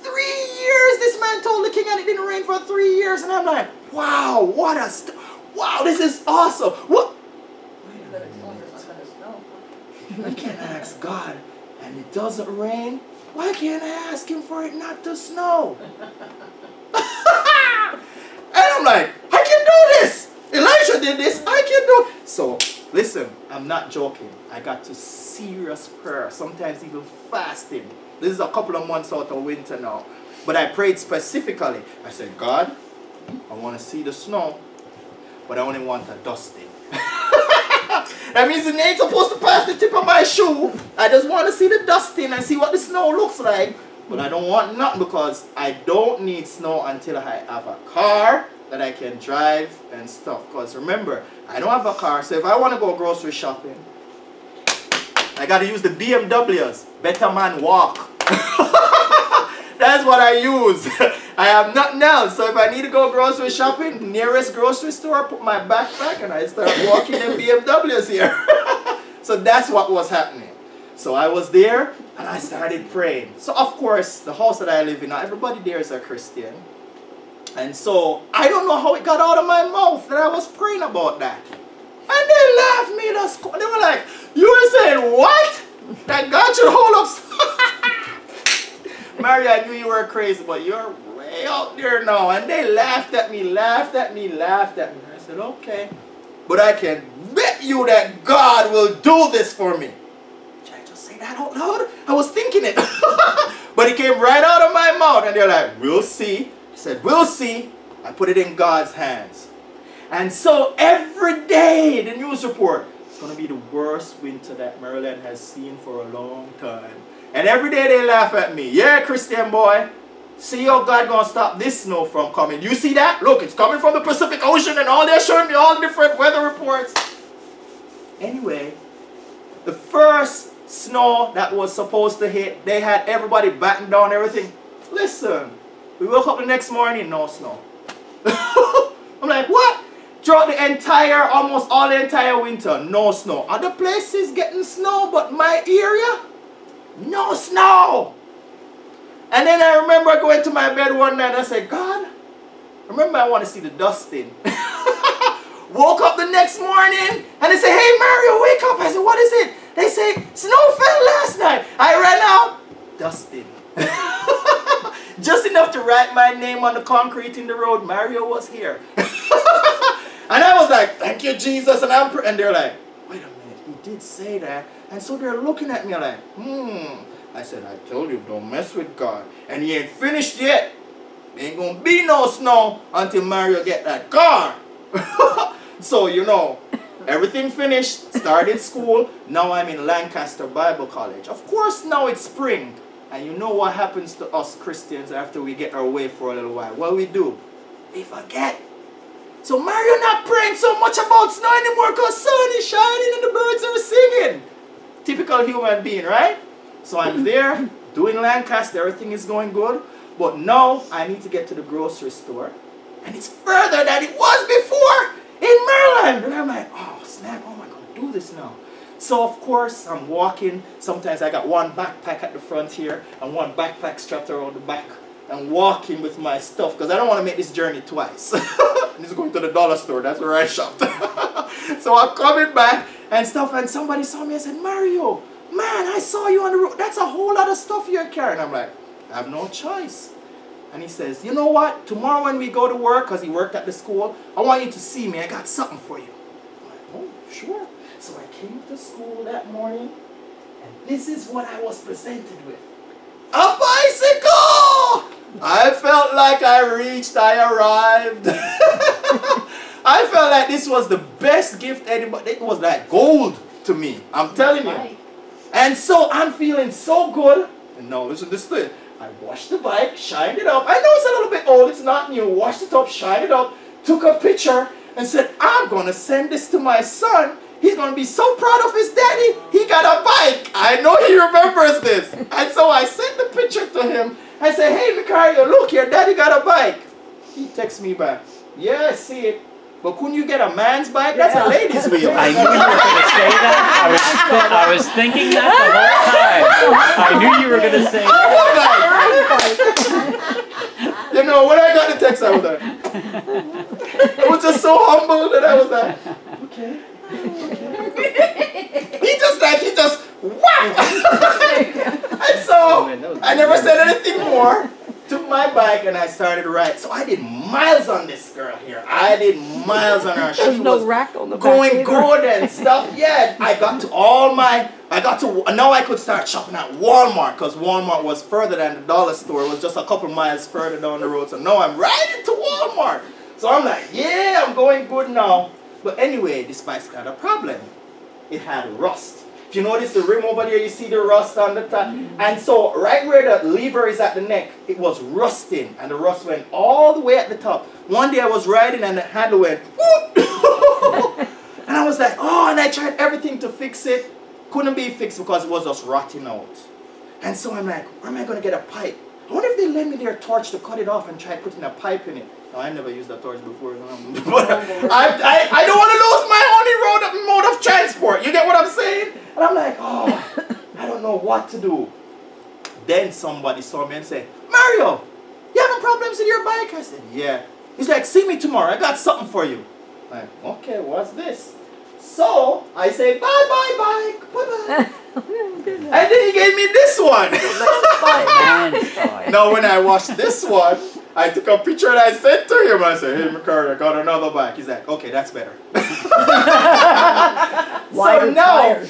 Three years this man told the king and it didn't rain for three years. And I'm like, wow, what a, st- wow, this is awesome. What? I can't ask God and it doesn't rain. Why can't I ask him for it not to snow? and I'm like, I can do this. Elijah did this. I can do. So listen, I'm not joking. I got to serious prayer. Sometimes even fasting. This is a couple of months out of winter now. But I prayed specifically. I said, God, I want to see the snow, but I only want a dusting. that means it ain't supposed to pass the tip of my shoe. I just want to see the dusting and see what the snow looks like. But I don't want nothing because I don't need snow until I have a car that I can drive and stuff. Because remember, I don't have a car, so if I want to go grocery shopping, I got to use the BMWs. Better man walk. That's what I use. I have nothing else. So if I need to go grocery shopping, nearest grocery store, I put my backpack and I start walking in BMWs here. so that's what was happening. So I was there and I started praying. So of course, the house that I live in, everybody there is a Christian. And so I don't know how it got out of my mouth that I was praying about that. And they laughed me. The sc- they were like, "You were saying what? That God should hold up." Mary, I knew you were crazy, but you're way out there now. And they laughed at me, laughed at me, laughed at me. I said, "Okay, but I can bet you that God will do this for me." Did I just say that out loud? I was thinking it, but it came right out of my mouth, and they're like, "We'll see." Said, "We'll see." I put it in God's hands. And so every day, the news report, it's going to be the worst winter that Maryland has seen for a long time. And every day they laugh at me. Yeah, Christian boy, see how God going to stop this snow from coming. You see that? Look, it's coming from the Pacific Ocean and all they're showing me all the different weather reports. Anyway, the first snow that was supposed to hit, they had everybody batten down everything. Listen, we woke up the next morning, no snow. I'm like, what? Throughout the entire, almost all the entire winter, no snow. Other places getting snow, but my area, no snow. And then I remember going to my bed one night I said, God, remember I want to see the dusting. Woke up the next morning and they say, hey Mario, wake up. I said, what is it? They say, snow fell last night. I ran out, dusting. Just enough to write my name on the concrete in the road. Mario was here. and I was like, thank you, Jesus. And, I'm and they're like, wait a minute, he did say that. And so they're looking at me like, hmm. I said, I told you, don't mess with God. And he ain't finished yet. There Ain't gonna be no snow until Mario get that car. so, you know, everything finished, started school. Now I'm in Lancaster Bible College. Of course, now it's spring. And you know what happens to us Christians after we get our way for a little while? What we do? We forget. So Mario not praying so much about snow anymore because sun is shining and the birds are singing. Typical human being, right? So I'm there doing Lancaster, everything is going good. But now I need to get to the grocery store. And it's further than it was before in Maryland. And I'm like, oh snap, oh my god, do this now? So of course I'm walking. Sometimes I got one backpack at the front here and one backpack strapped around the back and walking with my stuff because I don't want to make this journey twice. I need to go to the dollar store. That's where I shopped. so I'm coming back and stuff, and somebody saw me and said, Mario, man, I saw you on the road. That's a whole lot of stuff you're carrying. I'm like, I have no choice. And he says, you know what? Tomorrow when we go to work, because he worked at the school, I want you to see me. I got something for you. I'm like, oh, sure. So I came to school that morning, and this is what I was presented with. A bicycle! I felt like I reached, I arrived. I felt like this was the best gift anybody, it was like gold to me. I'm telling you. And so I'm feeling so good. And now listen this thing. I washed the bike, shined it up. I know it's a little bit old, it's not new. Washed it up, shined it up, took a picture, and said, I'm gonna send this to my son. He's gonna be so proud of his daddy. He got a bike. I know he remembers this. And so I sent the picture to him. I said, Hey Vicario, look, your daddy got a bike. He texts me back. Yeah, I see it. But couldn't you get a man's bike? That's a lady's wheel. I knew you were going to say that. I was, I was thinking that the whole time. I knew you were going to say that. You know, when I got the text, I was like, I was just so humble that I was like, okay. Okay. He just like, he just, wow! and so, I never said anything more. Took my bike and I started to ride. So I did miles on this girl here. I did miles on her. She There's no was rack on the back going good and stuff. Yeah, I got to all my, I got to, now I could start shopping at Walmart because Walmart was further than the dollar store. It was just a couple miles further down the road. So now I'm riding to Walmart. So I'm like, yeah, I'm going good now. But anyway, this bicycle had a problem. It had rust. If you notice the rim over there, you see the rust on the top. Mm. And so right where the lever is at the neck, it was rusting. And the rust went all the way at the top. One day I was riding and the handle went, and I was like, oh, and I tried everything to fix it. Couldn't be fixed because it was just rotting out. And so I'm like, where am I going to get a pipe? I wonder if they lend me their torch to cut it off and try putting a pipe in it. No, I never used a torch before. but I, I, I don't want to lose my only road, mode of transport. You get what I'm saying? And I'm like, oh, I don't know what to do. Then somebody saw me and said, Mario, you having problems with your bike? I said, yeah. He's like, see me tomorrow. I got something for you. I'm like, okay, what's this? So I say, bye bye bike, bye bye. and then he gave me this one. Man, sorry. now when I watched this one, I took a picture and I sent to him. I said, hey McCarty, I got another bike. He's like, okay, that's better. so now.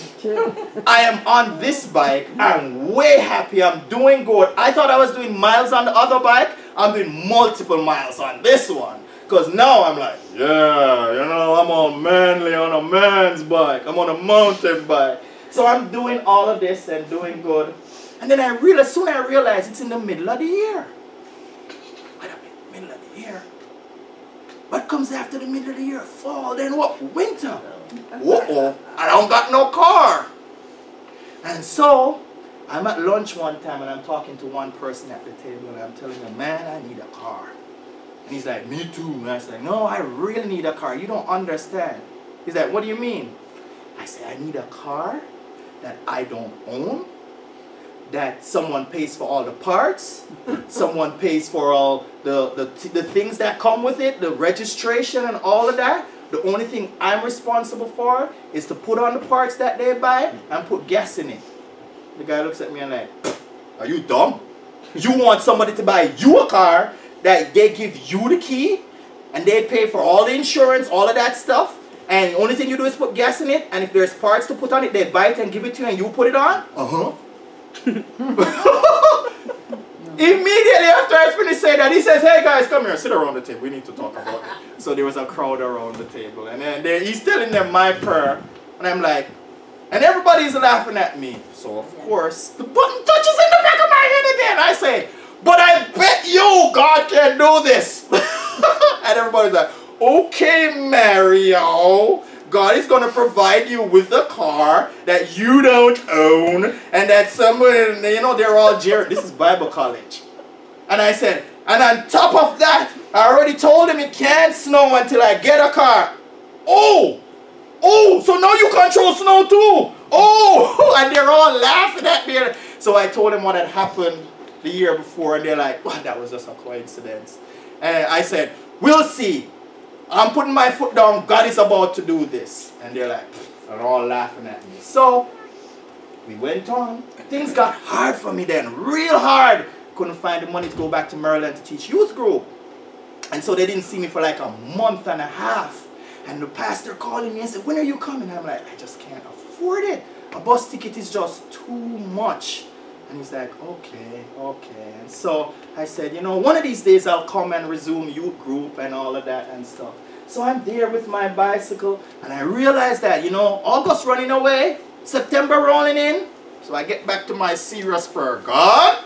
I am on this bike. I'm way happy. I'm doing good. I thought I was doing miles on the other bike. I'm doing multiple miles on this one. Because now I'm like, yeah, you know, I'm on manly on a man's bike. I'm on a mountain bike. So I'm doing all of this and doing good. And then I realized, soon I realized it's in the middle of the year. Wait a minute, middle of the year. What comes after the middle of the year? Fall, then what? Winter. Uh-oh, I don't got no car. And so, I'm at lunch one time and I'm talking to one person at the table and I'm telling him, man, I need a car. And he's like, me too. And I was like, no, I really need a car. You don't understand. He's like, what do you mean? I said, I need a car that I don't own, that someone pays for all the parts, someone pays for all the, the, the things that come with it, the registration and all of that. The only thing I'm responsible for is to put on the parts that they buy and put gas in it. The guy looks at me and like, are you dumb? You want somebody to buy you a car that they give you the key and they pay for all the insurance, all of that stuff, and the only thing you do is put gas in it, and if there's parts to put on it, they buy it and give it to you and you put it on? Uh-huh. Immediately after I finished saying that, he says, hey guys, come here, sit around the table. We need to talk about it. So there was a crowd around the table. And then they, he's telling them my prayer. And I'm like, and everybody's laughing at me. So of course, the button touches in the back of my head again. I say, but I bet you God can do this. and everybody's like, okay, Mario. God is going to provide you with a car that you don't own and that someone, you know, they're all jeering. This is Bible college. And I said, and on top of that, I already told him it can't snow until I get a car. Oh, oh, so now you control snow too. Oh, and they're all laughing at me. So I told him what had happened the year before, and they're like, well, that was just a coincidence. And I said, we'll see. I'm putting my foot down. God is about to do this. And they're like, they're all laughing at me. So we went on. Things got hard for me then, real hard. Couldn't find the money to go back to Maryland to teach youth group. And so they didn't see me for like a month and a half. And the pastor calling me and said, when are you coming? I'm like, I just can't afford it. A bus ticket is just too much. And he's like, okay, okay. And so I said, you know, one of these days I'll come and resume youth group and all of that and stuff. So I'm there with my bicycle and I realize that, you know, August running away, September rolling in. So I get back to my serious prayer. God,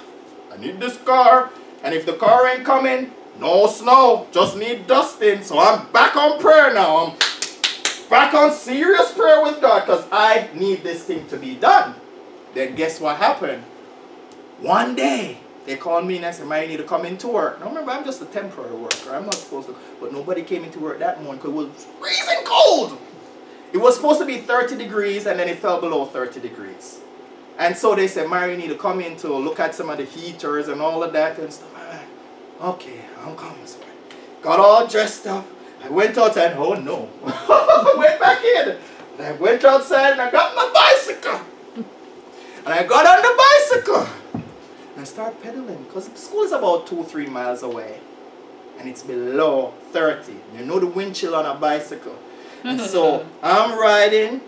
I need this car. And if the car ain't coming, no snow, just need dusting. So I'm back on prayer now. I'm back on serious prayer with God because I need this thing to be done. Then guess what happened? One day, they called me and I said, man, you need to come into work. Now remember, I'm just a temporary worker. I'm not supposed to. But nobody came into work that morning because it was freezing cold. It was supposed to be 30 degrees and then it fell below 30 degrees. And so they said, Mary, you need to come in to look at some of the heaters and all of that and stuff. I'm like, okay, I'm coming. So I got all dressed up. I went outside. Oh no. Went back in. And I went outside and I got my bicycle. And I got on the bicycle. And I started pedaling because school is about two, three miles away. And it's below 30. You know the wind chill on a bicycle. And so I'm riding.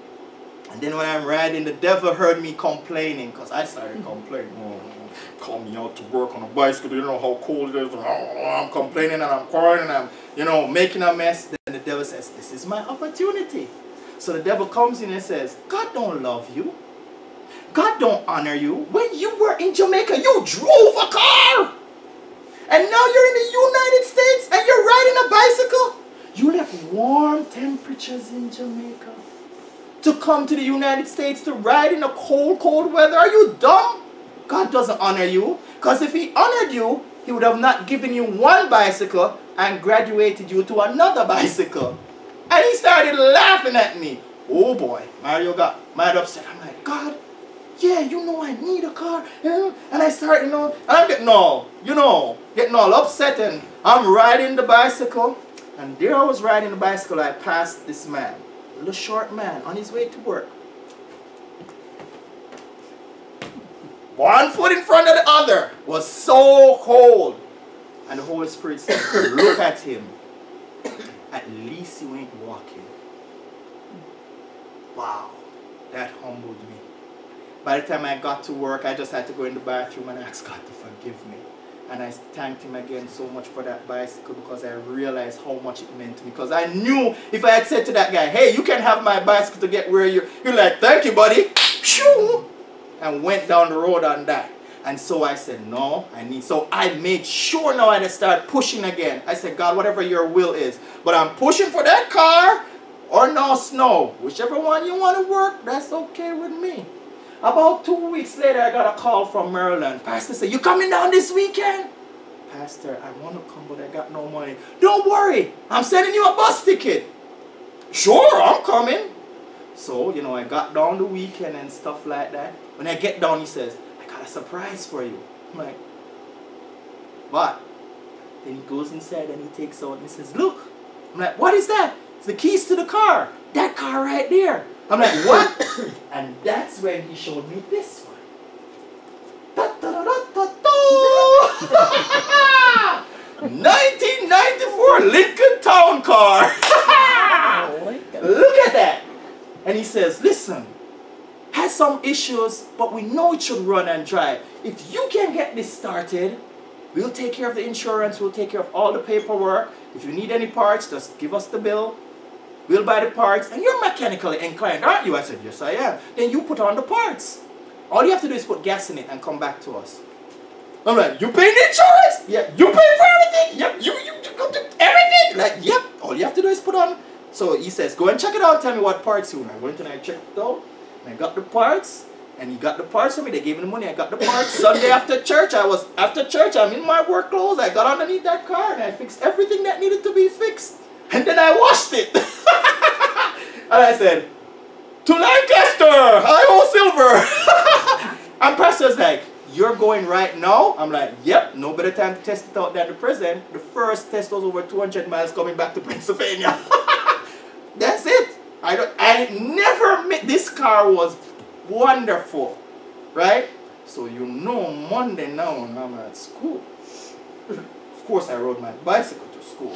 And then when I'm riding, the devil heard me complaining because I started complaining. Oh, call me out to work on a bicycle. You know how cold it is. Oh, I'm complaining and I'm crying and I'm, you know, making a mess. Then the devil says, this is my opportunity. So the devil comes in and says, God don't love you. God don't honor you. When you were in Jamaica, you drove a car. And now you're in the United States and you're riding a bicycle. You left warm temperatures in Jamaica to come to the United States to ride in the cold, cold weather. Are you dumb? God doesn't honor you. Because if he honored you, he would have not given you one bicycle and graduated you to another bicycle. And he started laughing at me. Oh boy, Mario got mad upset. I'm like, God, yeah, you know I need a car. And I start, you know, I'm getting all, you know, getting all upset and I'm riding the bicycle. And there I was riding the bicycle, I passed this man, a little short man, on his way to work. One foot in front of the other was so cold. And the Holy Spirit said, look at him. At least you ain't walking. Wow, that humbled me. By the time I got to work, I just had to go in the bathroom and ask God to forgive me. And I thanked him again so much for that bicycle because I realized how much it meant to me. Because I knew if I had said to that guy, hey, you can have my bicycle to get where you're, you're like, thank you, buddy. And went down the road on that. And so I said, no, I need. So I made sure now I start pushing again. I said, God, whatever your will is. But I'm pushing for that car or no snow. Whichever one you want to work, that's okay with me. About two weeks later, I got a call from Maryland. Pastor said, you coming down this weekend? Pastor, I want to come, but I got no money. Don't worry, I'm sending you a bus ticket. Sure, I'm coming. So, you know, I got down the weekend and stuff like that. When I get down, he says, I got a surprise for you. I'm like, what? Then he goes inside and he takes out and he says, look. I'm like, what is that? It's the keys to the car. That car right there. I'm like, what? and that's when he showed me this one. Da, da, 1994 Lincoln Town Car. Look at that. And he says, listen, has some issues, but we know it should run and drive. If you can get this started, we'll take care of the insurance, we'll take care of all the paperwork. If you need any parts, just give us the bill. We'll buy the parts. And you're mechanically inclined, aren't you? I said, yes, I am. Then you put on the parts. All you have to do is put gas in it and come back to us. I'm like, you pay the insurance? Yeah. You pay for everything? Yep. You, you, you everything? Like, yep. All you have to do is put on. So he says, go and check it out. Tell me what parts you want. I went and I checked it out. And I got the parts. And he got the parts for me. They gave me the money. I got the parts. Sunday after church, I was, after church, I'm in my work clothes. I got underneath that car and I fixed everything that needed to be fixed. And then I washed it. and I said, to Lancaster, I owe silver. and pastor's like, you're going right now? I'm like, yep, no better time to test it out than the present. The first test was over 200 miles coming back to Pennsylvania. That's it. I don't, I never met, this car was wonderful, right? So you know Monday now I'm at school. Of course I rode my bicycle to school.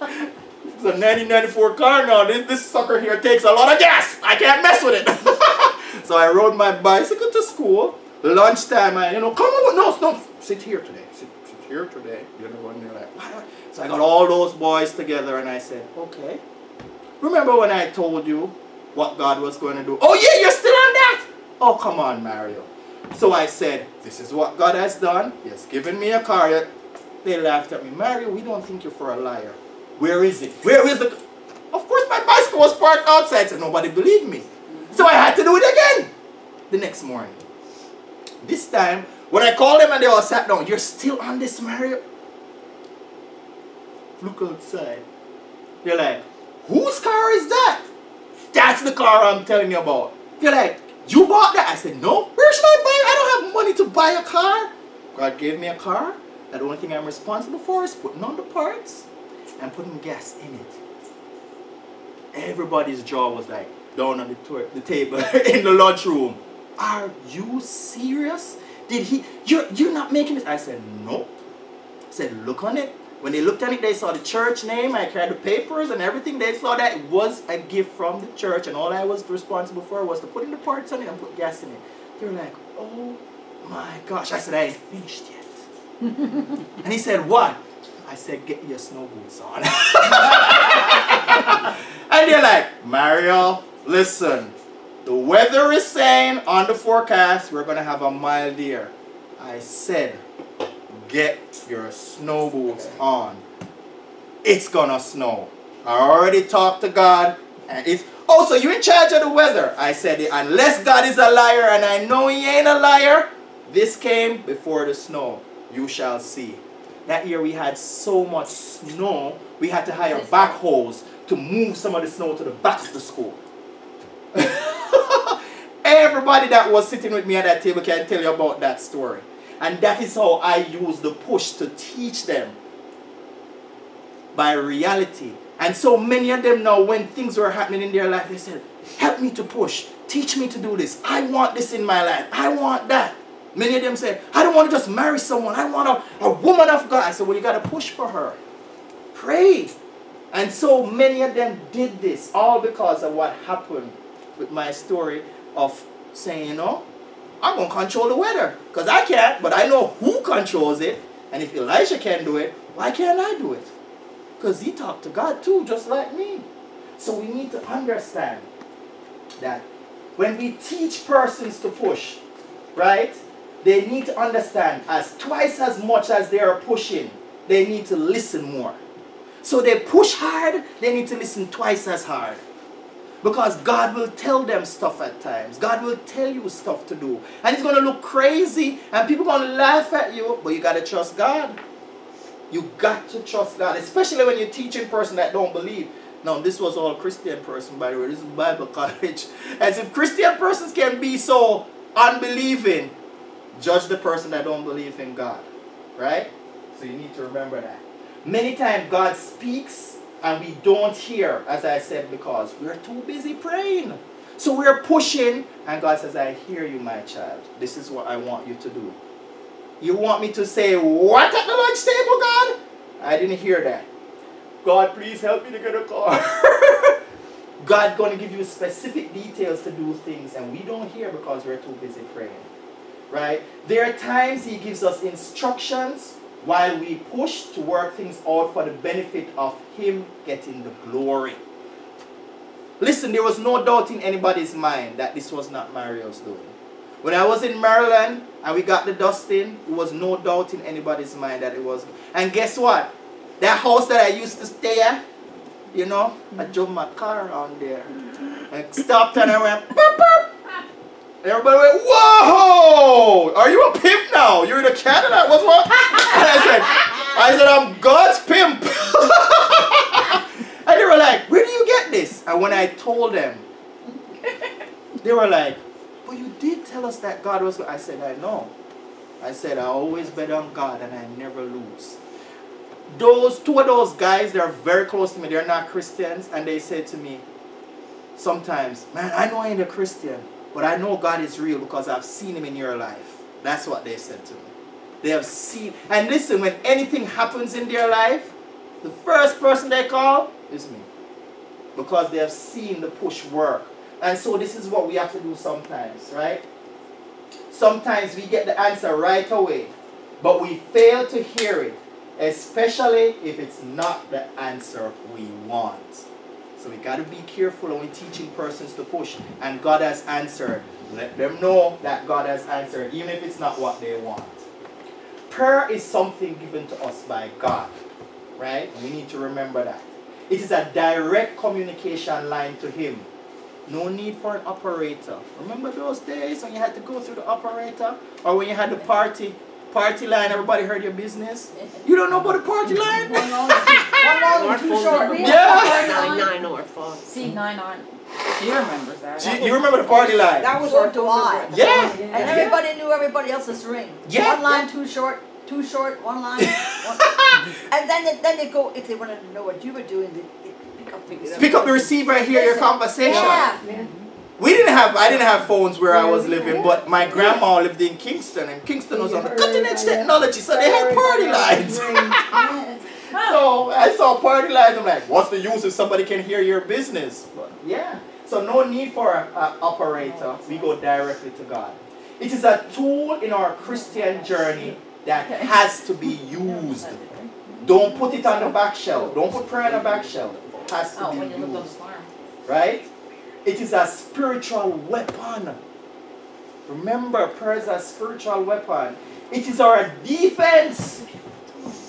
It's a 1994 car now. This, this sucker here takes a lot of gas. I can't mess with it. so I rode my bicycle to school. Lunchtime, I, you know, come on, no, no, sit here today. Sit, sit here today. You know, and you're like, what? So I got all those boys together and I said, okay. Remember when I told you what God was going to do? Oh yeah, you're still on that? Oh, come on, Mario. So I said, this is what God has done. He has given me a car. They laughed at me. Mario, we don't think you're for a liar. Where is it? Where is the... Of course, my bicycle was parked outside, so nobody believed me. So I had to do it again the next morning. This time, when I called them and they all sat down, you're still on this, Mario? Look outside. They're like, whose car is that? That's the car I'm telling you about. They're like, you bought that? I said, no. Where should I buy it? I don't have money to buy a car. God gave me a car. The only thing I'm responsible for is putting on the parts and putting gas in it. Everybody's jaw was like down on the, the table in the lunchroom. Are you serious? Did he, you're, you're not making this? I said, nope. I said, look on it. When they looked at it, they saw the church name. I carried the papers and everything. They saw that it was a gift from the church, and all I was responsible for was to put in the parts on it and put gas in it. They were like, oh my gosh. I said, I ain't finished yet. and he said, what? I said, get your snow boots on. and they're like, Mario, listen. The weather is saying on the forecast we're going to have a mild year. I said, get your snow boots on. It's gonna snow. I already talked to God and it's oh so you're in charge of the weather. I said unless God is a liar and I know he ain't a liar, this came before the snow. You shall see. That year we had so much snow, we had to hire backhoes to move some of the snow to the back of the school. Everybody that was sitting with me at that table can tell you about that story. And that is how I use the push to teach them by reality. And so many of them now, when things were happening in their life, they said, help me to push. Teach me to do this. I want this in my life. I want that. Many of them said, I don't want to just marry someone. I want a, a woman of God. I said, well, you got to push for her. Pray. And so many of them did this, all because of what happened with my story of saying, you know, I'm going to control the weather. Because I can't, but I know who controls it. And if Elijah can do it, why can't I do it? Because he talked to God too, just like me. So we need to understand that when we teach persons to push, right, they need to understand as twice as much as they are pushing, they need to listen more. So they push hard, they need to listen twice as hard. Because God will tell them stuff at times. God will tell you stuff to do. And it's going to look crazy and people going to laugh at you, but you got to trust God. You got to trust God, especially when you're teaching person that don't believe. Now, this was all Christian person, by the way. This is Bible college. As if Christian persons can be so unbelieving, judge the person that don't believe in God. Right? So you need to remember that. Many times God speaks and we don't hear, as I said, because we're too busy praying. So we're pushing, and God says, I hear you, my child. This is what I want you to do. You want me to say, what at the lunch table, God? I didn't hear that. God, please help me to get a car. God going to give you specific details to do things, and we don't hear because we're too busy praying. Right? There are times He gives us instructions while we push to work things out for the benefit of Him getting the glory. Listen, there was no doubt in anybody's mind that this was not Mario's doing. When I was in Maryland and we got the dusting, there was no doubt in anybody's mind that it was. And guess what? That house that I used to stay at, you know, I drove my car around there. And stopped and I went, boop, boop. Everybody went, whoa! Are you a pimp now? You're in a Canada? What's wrong? And I said, I said, I'm God's pimp. and they were like, where do you get this? And when I told them, they were like, But you did tell us that God was. I said, I know. I said, I always bet on God and I never lose. Those two of those guys, they're very close to me. They're not Christians, and they said to me sometimes, Man, I know I ain't a Christian, but I know God is real because I've seen Him in your life. That's what they said to me. They have seen. And listen, when anything happens in their life, the first person they call is me. Because they have seen the push work. And so this is what we have to do sometimes, right? Sometimes we get the answer right away, but we fail to hear it, especially if it's not the answer we want. So we got to be careful when we're teaching persons to push. And God has answered. Let them know that God has answered, even if it's not what they want. Prayer is something given to us by God, right? We need to remember that. It is a direct communication line to Him. No need for an operator. Remember those days when you had to go through the operator? Or when you had the party party line, everybody heard your business? You don't know about the party line? One long, one long and two short. Yeah. Nine, nine or four. See, nine on, she remembers that. Do you, you remember the party line? That was Fourth of July. Yeah. And everybody knew everybody else's ring. Yeah. One line too short, too short, one line. one- And then they, then they go, if they wanted to know what you were doing, they, they pick up the. receiver. Pick up the receiver and hear your Listen. conversation. Yeah. We didn't have I didn't have phones where I was living, but my grandma lived in Kingston and Kingston was on the cutting edge technology, so they had party lines. So I saw party lines. I'm like, what's the use if somebody can hear your business? But yeah. So no need for an operator. We go directly to God. It is a tool in our Christian journey that has to be used. Don't put it on the back shelf. Don't put prayer on the back shelf. It has to Oh, be when you look on used. Right? It is a spiritual weapon. Remember, prayer is a spiritual weapon. It is our defense,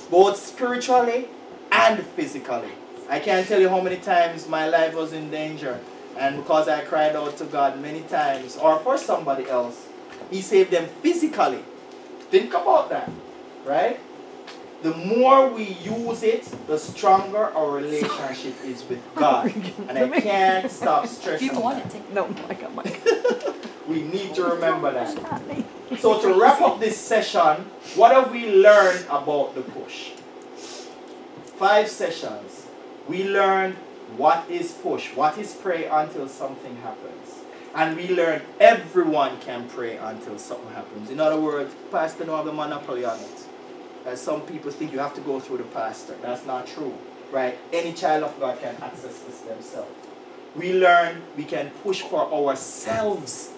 both spiritually and physically. I can't tell you how many times my life was in danger. And because I cried out to God many times, or for somebody else, He saved them physically. Think about that, right? The more we use it, the stronger our relationship is with oh God. And I can't stop stressing. If you want that. it, take No, I got my. We need to remember that. So to wrap up this session, what have we learned about the push? Five sessions. We learned what is push, what is pray until something happens. And we learned everyone can pray until something happens. In other words, pastor don't have a monopoly on it. As some people think you have to go through the pastor. That's not true. Right? Any child of God can access this themselves. We learn we can push for ourselves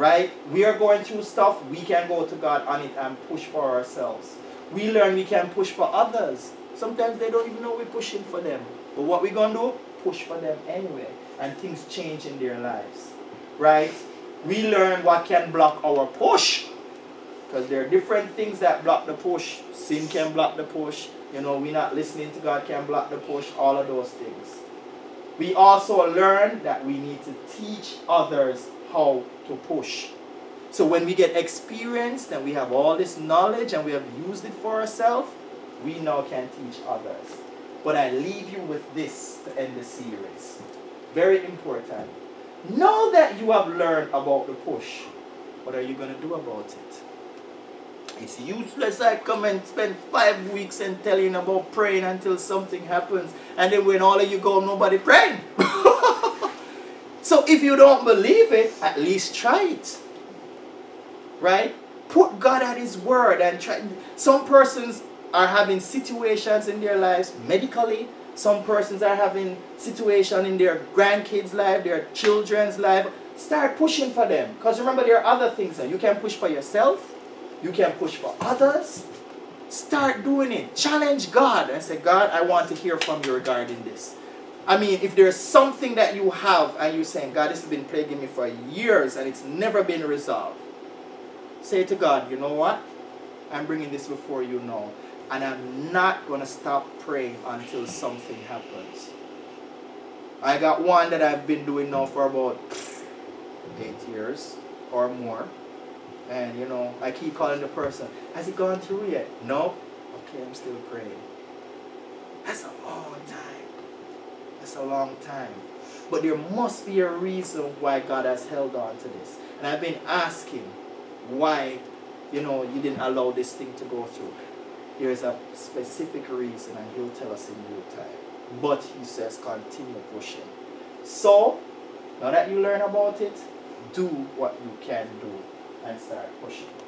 right? We are going through stuff, we can go to God on it and push for ourselves. We learn we can push for others. Sometimes they don't even know we're pushing for them. But what we're going to do? Push for them anyway. And things change in their lives, right? We learn what can block our push. Because there are different things that block the push. Sin can block the push. You know, we're not listening to God can block the push. All of those things. We also learn that we need to teach others how to push. So when we get experienced and we have all this knowledge and we have used it for ourselves, we now can teach others. But I leave you with this to end the series. Very important. Now that you have learned about the push, what are you going to do about it? It's useless I come and spend five weeks and telling about praying until something happens. And then when all of you go, nobody praying. so if you don't believe it, at least try it. Right? Put God at His word and try. Some persons are having situations in their lives medically. Some persons are having situations in their grandkids' life, their children's life. Start pushing for them. Because remember, there are other things. that You can push for yourself. You can push for others. Start doing it. Challenge God and say, God, I want to hear from you regarding this. I mean, if there's something that you have and you're saying, God, this has been plaguing me for years and it's never been resolved, say to God, you know what? I'm bringing this before you now. And I'm not going to stop praying until something happens. I got one that I've been doing now for about eight years or more. And you know, I keep calling the person, has it gone through yet? No? Okay, I'm still praying. That's a long time. That's a long time. But there must be a reason why God has held on to this. And I've been asking why, you know, you didn't allow this thing to go through. There is a specific reason, and He'll tell us in due time. But He says, continue pushing. So, now that you learn about it, do what you can do and start pushing.